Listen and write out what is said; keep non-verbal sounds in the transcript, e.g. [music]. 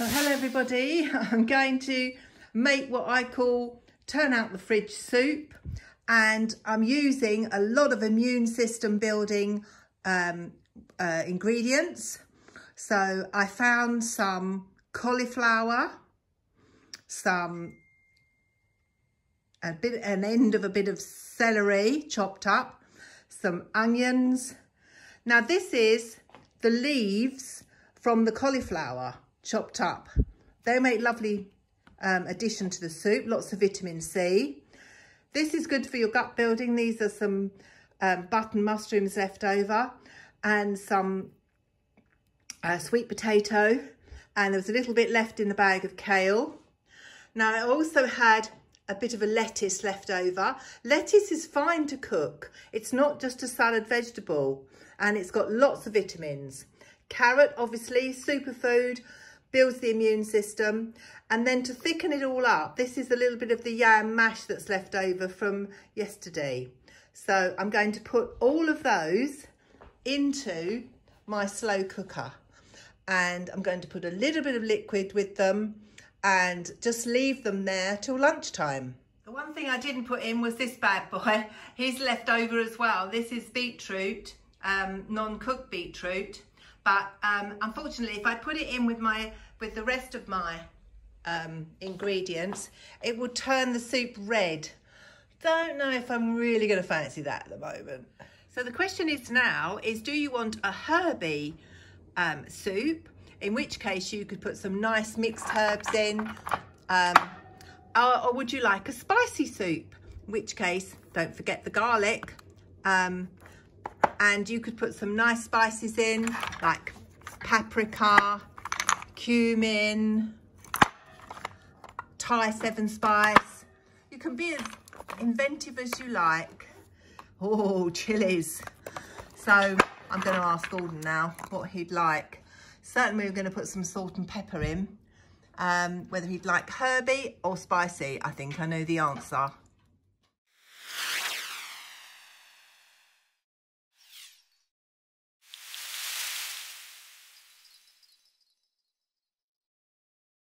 Hello everybody. [laughs] I'm going to make what I call turn out the fridge soup and I'm using a lot of immune system building um, uh, ingredients. So I found some cauliflower, some a bit an end of a bit of celery chopped up, some onions. Now this is the leaves from the cauliflower chopped up. They make lovely um, addition to the soup, lots of vitamin C. This is good for your gut building. These are some um, button mushrooms left over and some uh, sweet potato. And there was a little bit left in the bag of kale. Now I also had a bit of a lettuce left over. Lettuce is fine to cook. It's not just a salad vegetable and it's got lots of vitamins. Carrot, obviously, superfood, builds the immune system. And then to thicken it all up, this is a little bit of the yam mash that's left over from yesterday. So I'm going to put all of those into my slow cooker. And I'm going to put a little bit of liquid with them and just leave them there till lunchtime. The one thing I didn't put in was this bad boy. [laughs] He's left over as well. This is beetroot, um, non-cooked beetroot. But um, unfortunately, if I put it in with my with the rest of my um, ingredients, it will turn the soup red. Don't know if I'm really going to fancy that at the moment. So the question is now is do you want a herby um, soup? In which case you could put some nice mixed herbs in. Um, or, or, would you like a spicy soup? In which case, don't forget the garlic. Um, and you could put some nice spices in like paprika, cumin, Thai seven spice. You can be as inventive as you like. Oh, chilies. So I'm going to ask Gordon now what he'd like. Certainly we're going to put some salt and pepper in. Um, whether he'd like herby or spicy, I think I know the answer.